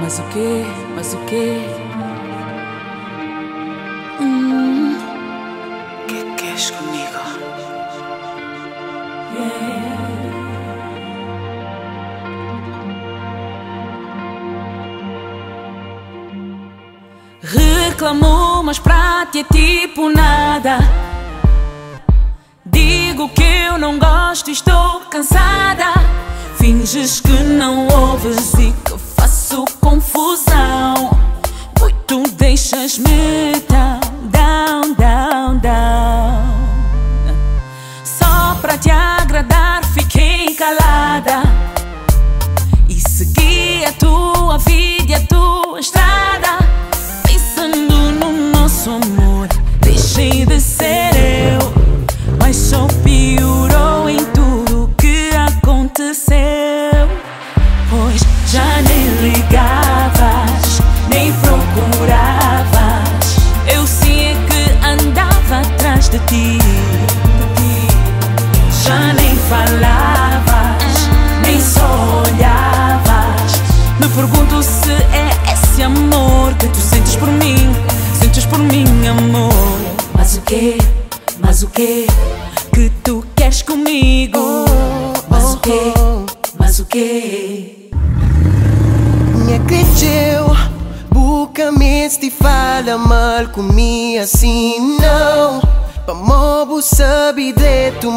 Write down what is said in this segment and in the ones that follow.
Mas o que, mas o que? Hum, que queres comigo? Reclamo, mas pra ti é tipo nada. Digo que eu não gosto e estou cansada. Finges que não ouves e calada. E segui a tua vida e a tua estrada. Pensando no nosso amor, deixei de ser eu. Mas só piorou em tudo que aconteceu. Pois já nem ligavas, nem procuravas. Eu é que andava atrás de ti. Já nem falavas, pergunto se é esse amor que tu sentes por mim, sentes por mim, amor. Mas o que, mas o que que tu queres comigo? Mas o que, mas o que? Me acredeu, boca-me te fala mal comigo assim não Pa mobo sabe de tu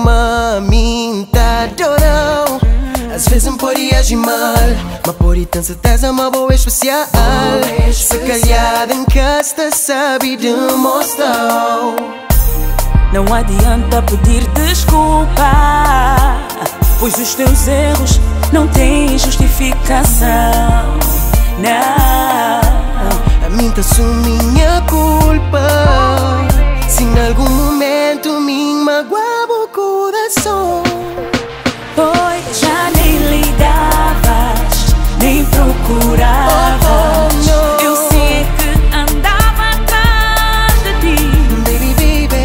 tá dorão Às vezes me pode agir mal Mas por ter certeza uma boa especial. Se calhar em casta sabe demonstrar Não adianta pedir desculpa, pois os teus erros não têm justificação. Não, A mim tá minha culpa. Se em algum momento me magoava o coração nem procuravas. Oh, oh, no. Eu sei que andava atrás de ti. Baby, baby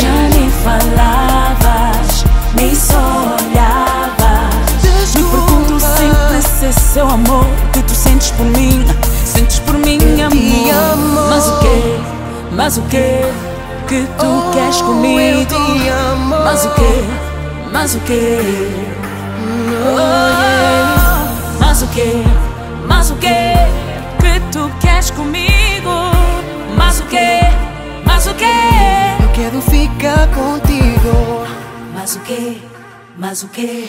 Já nem falavas, nem só olhavas. Me pergunto sempre se é seu amor que tu sentes por mim, sentes por mim, amor. amo. Mas o que, mas o que que tu Oh, queres comigo? Mas o que, mas o que? Oh, mas o que, contigo Mas o que? Mas o que?